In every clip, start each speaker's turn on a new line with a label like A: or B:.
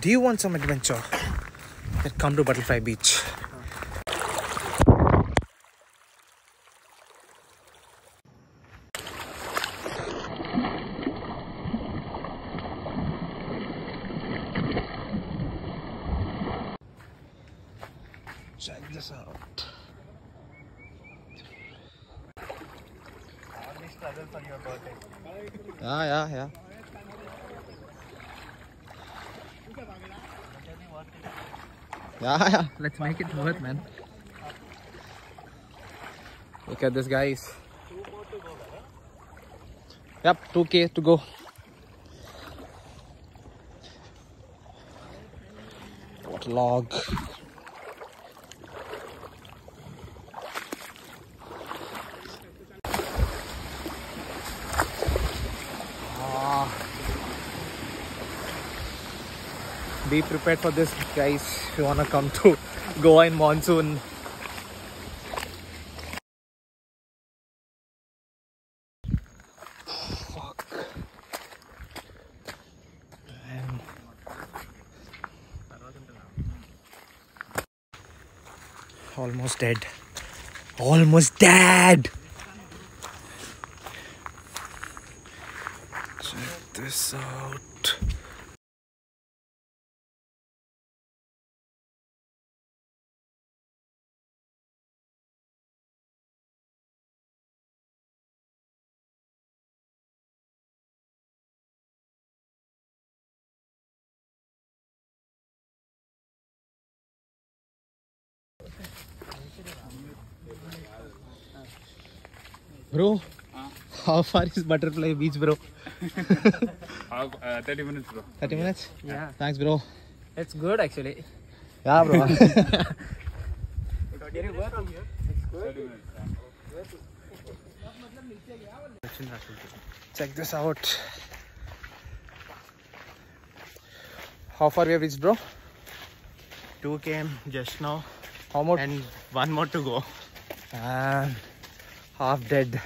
A: Do you want some adventure? Then come to Butterfly Beach. Check this out. Yeah, yeah, yeah. Yeah, yeah. Let's make it worth, man. Look at this, guys. Yep, 2k to go. What a log. Be prepared for this, guys. If you wanna come to Goa in monsoon. Fuck. Almost dead. Almost dead. Check this out. Bro, how far is Butterfly Beach, bro?
B: Uh, uh, 30 minutes, bro.
A: 30 minutes?
C: Yeah,
A: Thanks, bro.
C: it's good actually.
A: Yeah, bro.
B: 30 minutes.
A: Check this out. How far we have reached, bro?
C: 2 km just now
A: How much?
C: and one more to go.
A: Man, half dead.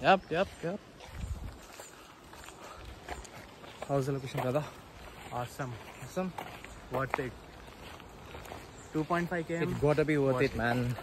A: Yep, yep, yep. How's the location, brother?
C: Awesome.
A: Awesome.
C: Worth it. 2.5 km.
A: It gotta be worth
C: Worth
A: it,
C: it.
A: man.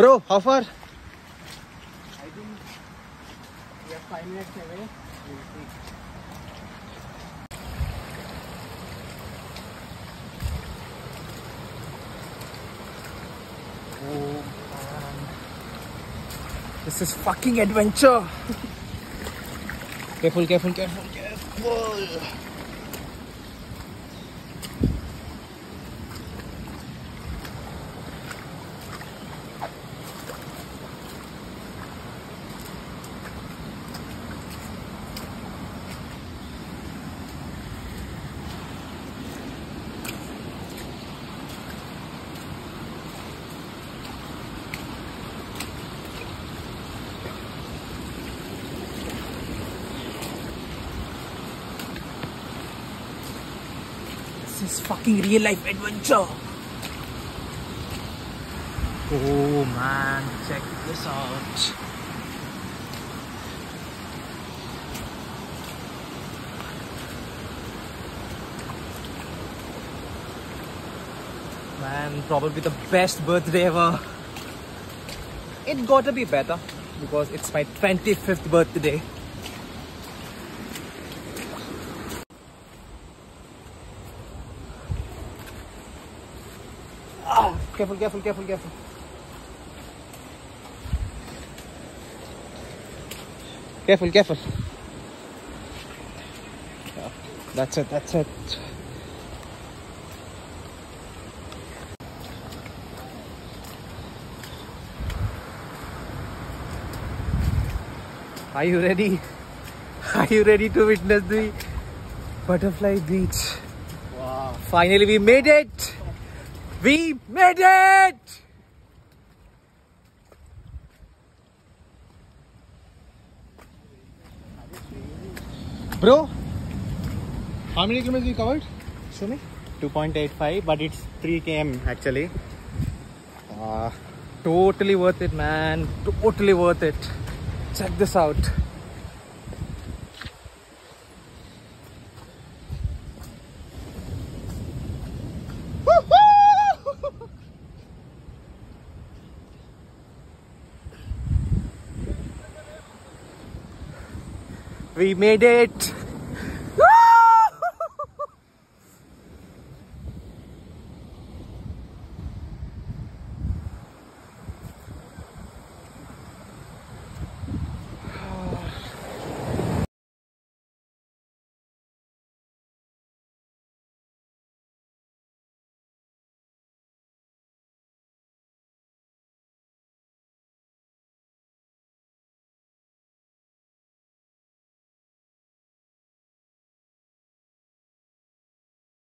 A: Bro, how far?
C: I think we are 5 minutes away. We'll see.
A: Oh, man. This is fucking adventure. careful, careful, careful, careful. This is fucking real life adventure. Oh man, check this out. Man, probably the best birthday ever. It gotta be better because it's my 25th birthday. Careful, careful, careful, careful. Careful, careful. That's it, that's it. Are you ready? Are you ready to witness the butterfly beach?
C: Wow.
A: Finally, we made it! We made it! Bro, how many kilometers we covered? Show me.
C: 2.85, but it's 3 km actually.
A: Uh, totally worth it, man. Totally worth it. Check this out. We made it.